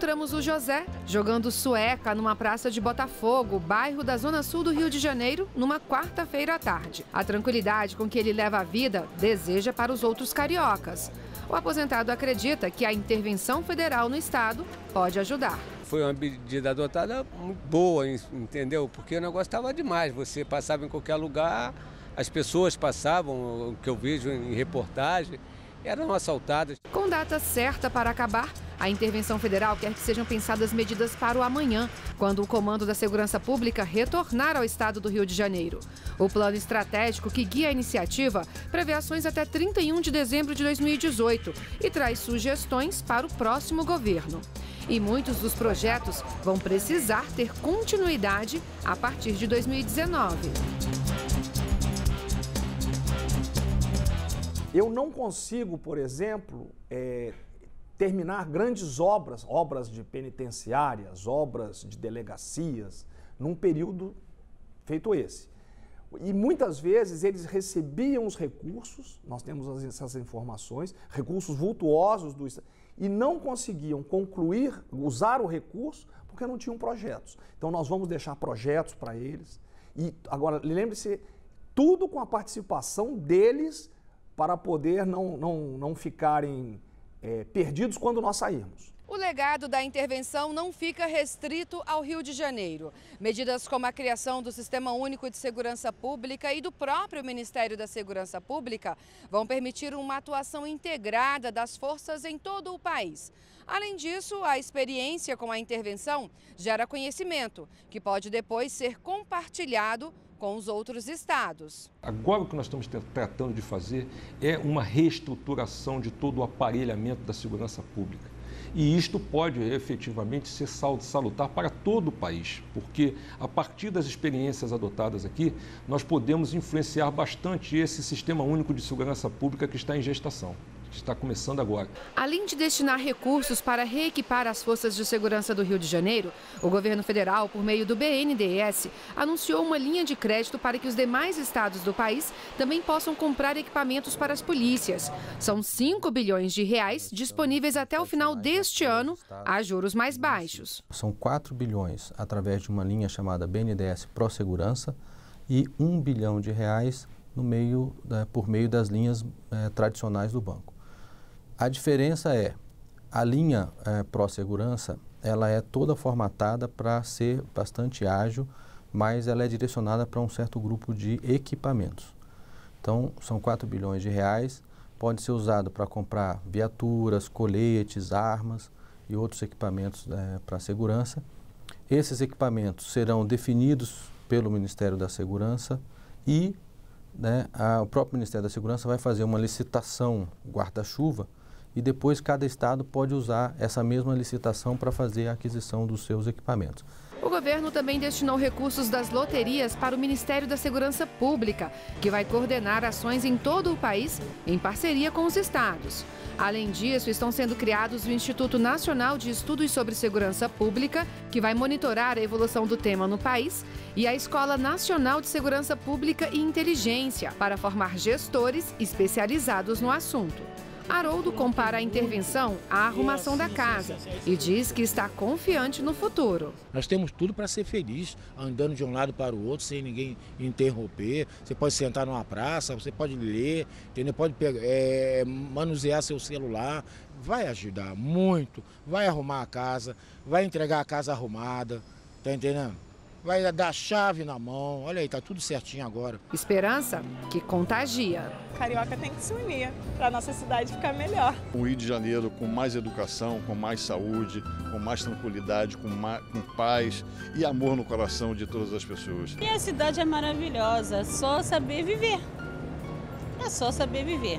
encontramos o José jogando sueca numa praça de Botafogo, bairro da zona sul do Rio de Janeiro, numa quarta-feira à tarde. A tranquilidade com que ele leva a vida deseja para os outros cariocas. O aposentado acredita que a intervenção federal no estado pode ajudar. Foi uma medida adotada muito boa, entendeu? Porque o negócio estava demais. Você passava em qualquer lugar, as pessoas passavam, o que eu vejo em reportagem, eram assaltadas. Com data certa para acabar, a intervenção federal quer que sejam pensadas medidas para o amanhã, quando o Comando da Segurança Pública retornar ao estado do Rio de Janeiro. O plano estratégico que guia a iniciativa prevê ações até 31 de dezembro de 2018 e traz sugestões para o próximo governo. E muitos dos projetos vão precisar ter continuidade a partir de 2019. Eu não consigo, por exemplo, é, terminar grandes obras, obras de penitenciárias, obras de delegacias, num período feito esse. E muitas vezes eles recebiam os recursos, nós temos essas informações, recursos vultuosos do e não conseguiam concluir, usar o recurso, porque não tinham projetos. Então nós vamos deixar projetos para eles. E agora, lembre-se, tudo com a participação deles para poder não, não, não ficarem é, perdidos quando nós sairmos. O legado da intervenção não fica restrito ao Rio de Janeiro. Medidas como a criação do Sistema Único de Segurança Pública e do próprio Ministério da Segurança Pública vão permitir uma atuação integrada das forças em todo o país. Além disso, a experiência com a intervenção gera conhecimento, que pode depois ser compartilhado com os outros estados. Agora o que nós estamos tratando de fazer é uma reestruturação de todo o aparelhamento da segurança pública. E isto pode efetivamente ser salutar para todo o país, porque a partir das experiências adotadas aqui, nós podemos influenciar bastante esse sistema único de segurança pública que está em gestação que está começando agora. Além de destinar recursos para reequipar as forças de segurança do Rio de Janeiro, o governo federal, por meio do BNDES, anunciou uma linha de crédito para que os demais estados do país também possam comprar equipamentos para as polícias. São 5 bilhões de reais disponíveis até o final deste ano, a juros mais baixos. São 4 bilhões através de uma linha chamada BNDES Pro Segurança e 1 bilhão de reais no meio, né, por meio das linhas eh, tradicionais do banco. A diferença é, a linha é, Pró-Segurança, ela é toda formatada para ser bastante ágil, mas ela é direcionada para um certo grupo de equipamentos. Então, são 4 bilhões de reais, pode ser usado para comprar viaturas, coletes, armas e outros equipamentos é, para segurança. Esses equipamentos serão definidos pelo Ministério da Segurança e né, a, o próprio Ministério da Segurança vai fazer uma licitação guarda-chuva e depois cada estado pode usar essa mesma licitação para fazer a aquisição dos seus equipamentos. O governo também destinou recursos das loterias para o Ministério da Segurança Pública, que vai coordenar ações em todo o país em parceria com os estados. Além disso, estão sendo criados o Instituto Nacional de Estudos sobre Segurança Pública, que vai monitorar a evolução do tema no país, e a Escola Nacional de Segurança Pública e Inteligência, para formar gestores especializados no assunto. Haroldo compara a intervenção à arrumação da casa e diz que está confiante no futuro. Nós temos tudo para ser feliz, andando de um lado para o outro, sem ninguém interromper. Você pode sentar numa praça, você pode ler, entendeu? pode pegar, é, manusear seu celular. Vai ajudar muito, vai arrumar a casa, vai entregar a casa arrumada, tá entendendo? Vai dar a chave na mão. Olha aí, tá tudo certinho agora. Esperança que contagia. Carioca tem que se unir para a nossa cidade ficar melhor. O Rio de Janeiro com mais educação, com mais saúde, com mais tranquilidade, com, mais, com paz e amor no coração de todas as pessoas. E a cidade é maravilhosa, é só saber viver. É só saber viver.